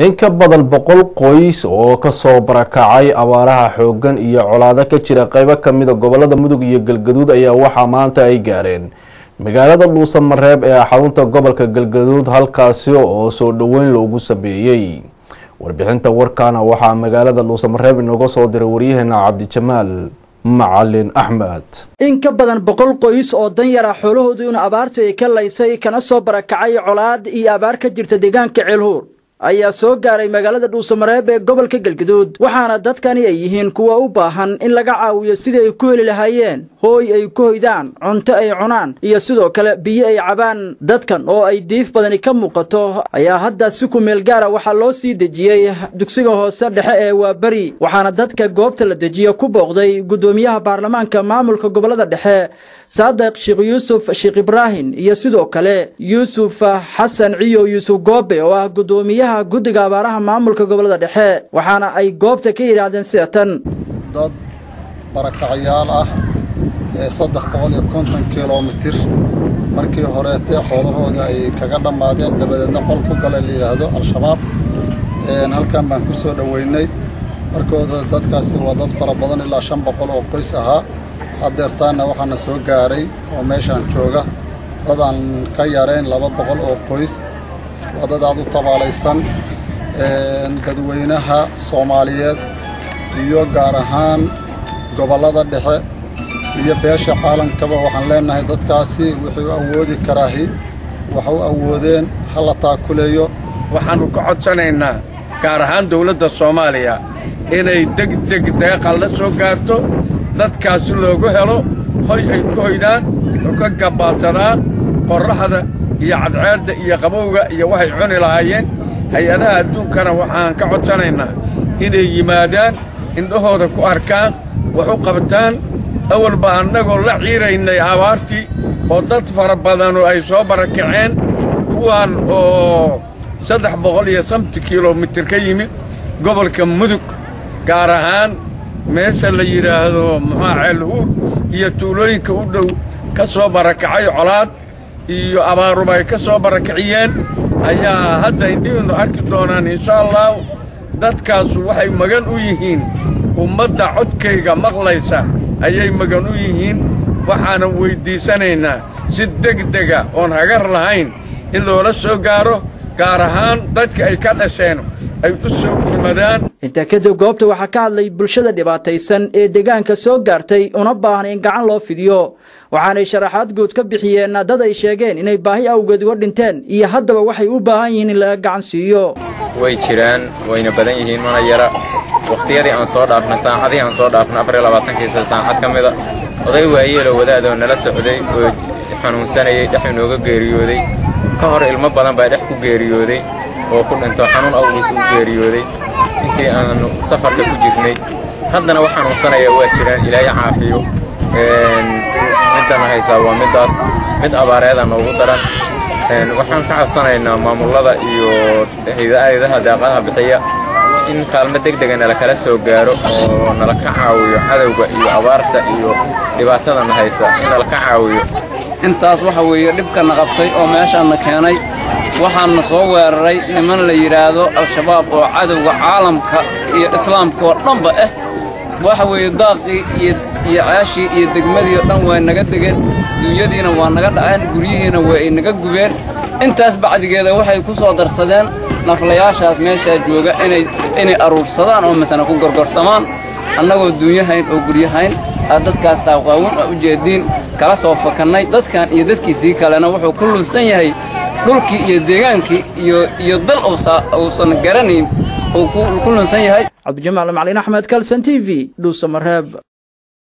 in ka badan boqol qoys oo ka soo barakacay abaaraha xooggan iyo colaado ka jira qeybo kamida gobollada mudug iyo galgaduud ayaa waxaa maanta ay gaareen. Magaalada dhuusa mareeb ee xarunta gobolka galgaduud halkaasi oo soo dhoweyn loogu sameeyey. Warbixinta warkaana waxaa magaalada dhuusa mareeb inooga soo diray waryaheena cabdijamaal macalin axmed. In ka badan boqol qoys oo danyar ah xoolahoodu in abaartu ay ka laysay kana soo barakacay colaad iyo abaar ka jirta deegaanka ceelhuur ayaa soo gaaray magaalada dhuusamareeb ee gobolka galgaduud waxaana dadkani ay yihiin kuwa u baahan in laga caawiyo sidii ay ku heli lahaayeen hooy ay ku hoydaan cunto ay cunaan iyo sidoo kale biyo ay cabaan. Dadkan oo ay diif badani ka muuqato ayaa hadda si ku meel gaara waxaa loo sii dejiyey dugsiga hoose dhexe ee waaberi waxaana dadka goobta la dejiyo ku booqday guddoomiyaha baarlamaanka maamulka gobollada dhexe saadiq sheekh yuusuf sheekh ibraahim iyo sidoo kale yuusuf xasan ciyo yuusuf goobe oo ah guddoomiyaha guddiga abaaraha maamulka gobollada dhexe waxaana ay goobta ka yidhaahdeen sida tan dad barakacayaal ah ee saddex boqol iyo konton kilomitir markii horeetee xoolahooda ay kaga dhammaadeen dabadeedna qol ku gala la yidhaahdo al-shabaab. Halkan baan ku soo dhoweynay. Markooda dadkaasi waa dad fara badan ilaa shan boqol oo qoys ahaa. Haddeertaanna waxaana soo gaaray oo meeshaan jooga. Dad aan ka yarayn laba boqol oo qoys waa dad u tabaalaysan dadweynaha soomaaliyeed iyo gaar ahaan gobollada dhexe iyo beesha caalankaba waxaan leenahay dadkaasi wuxuu awoodi karaahi wax u awoodeen ha la taakuleeyo. Waxaannu ka codsanaynaa gaar ahaan dawladda soomaaliya inay degdeg deeqal la soo gaarto dadkaasi loogu helo hoy ay ku hoydaan oo ka gabaadsadaan qorraxda iyo cadceedda iyo qabowga iyo waxay cuni lahaayeen. Hay'adaha adduunkana waxaan ka codsanaynaa inay yimaadaan indhahooda ku arkaan wax u qabtaan. Awalba annagoo la ciiraynay abaartii oo dad fara badanu ay soo barakaceen kuwaan oo saddex boqol iyo samti kilomitir ka yimid gobolka mudug gaar ahaan meesha la yidhaahdo muxua ceelhuur iyo tuulooyinka u dhow ka soo barakacay colaad iyo abaaruba ay ka soo barakiciyeen ayaa hadda indhihiinnu arki doonaan insha allaahu dadkaasu waxay magan u yihiin. Ummadda codkayga maqlaysa ayay magan u yihiin. Waxaanan weyddiisanaynaa si degdega oon hagar lahayn in loola soo gaaro gaar ahaan dadka ay ka dhasheen ay u soo gurmadaan. Intaa kadib goobta waxaa ka hadlay bulshada dhibaataysan ee deegaanka soo gaartay una baahan in gacan loo fidiyo. Waxaanay sharaxaad guud ka bixiyeen dad ay sheegeen inay baahi awgeed uga dhinteen iyo haddaba waxay u baahan yihiin in laga gacan siiyo way jiraan wayna badan yihiin mana yara. Wakhtiyadii aan soo dhaafnay saacadihii aan soo dhaafnay afar iyo labaatankiisa saacad ka mida oday waayeelo wadaadoo nala socday oo xanuunsanayay dhex inooga geeriyooday. Ka hor ilmo badan baa dhex ku geeriyooday oo ku dhinto xanuun awgiis u geeriyooday. Intii aanu safarka ku jirnay haddana wax xanuunsanaya waa jiraan ilaahay caafiyo. Middana haysaa waa middaas mid abaareeda noogu daran. Waxaan ka codsanaynaa maamullada iyo hay'adaha daaqadaha bixiya in kaalmo degdega nala kala soo gaaro oo nala ka caawiyo cadowga iyo abaarta iyo dhibaatadana haysa. In nala ka caawiyo intaas waxa weeye dhibkana qabtay oo meeshaanna keenay. Waxaanna soo weeraray niman la yidhaahdo al-shabaab oo cadowga caalamka iyo islaamka oo dhanba ah waxa weeye daaqii iyo iyo ceeshii iyo degmadii oo dhan waa naga degeen. Dunyadiina waa naga dhaceen guryihiina waa ay naga gubeen. Intaas bacdigeeda waxay ku soo darsadeen naflayaashaas meeshaa jooga inay aruursadaan oo masana ku gorgorsamaan. Annagoo dunyahayn oo guryahayn aad dadkaas taaqaawun oo ujeediin kala soo fakannay dadkan iyo dadkiisii kalena wuxuu ku lunsan yahay dhulkii iyo deegaankii iyo dal uusan garanayn. Uu ku lunsan yahay. Cabdijamaal macalin axmed kalson t v dhuusamareeb